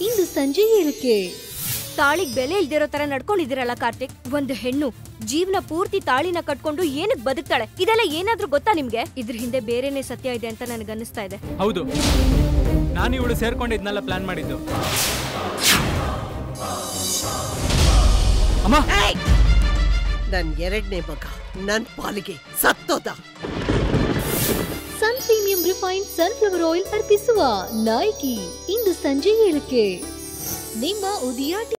ಇಂದು ಸಂಜೆ ಏಳಕ್ಕೆ. ತಾಳಿಗ್ ಬೆಲೆ ಇಲ್ದಿರೋ ತರ ನಡ್ಕೊಂಡಿದ್ದೀರಲ್ಲ ಕಾರ್ತಿಕ್? ಒಂದು ಹೆಣ್ಣು ಜೀವನ ಪೂರ್ತಿ ತಾಳಿನ ಕಟ್ಕೊಂಡು ಏನಕ್ ಬದುಕ್ತಾಳೆ? ಇದೆಲ್ಲ ಏನಾದ್ರೂ ಗೊತ್ತಾ ನಿಮ್ಗೆ? ಇದ್ರ ಹಿಂದೆ ಬೇರೆನೆ ಸತ್ಯ ಇದೆ ಅಂತ ನನಗೆ ಅನಿಸ್ತಾ ಇದೆ. ಹೌದು. ನಾನು ಇವಳು ಸೇರ್ಕೊಂಡು ಇದನ್ನೆಲ್ಲ ಪ್ಲಾನ್ ಮಾಡಿದ್ದು. ಅಮ್ಮ! ನನ್ ಎರಡನೇ ಮಗ ನನ್ ಪಾಲಿಗೆ ಸತ್ತೋದ. ಸನ್ಫ್ಲವರ್ ಆಯಿಲ್ ಅರ್ಪಿಸುವ ನಾಯಕಿ ಇಂದು ಸಂಜೆ ಏಳಕ್ಕೆ ನಿಮ್ಮ ಉದಯ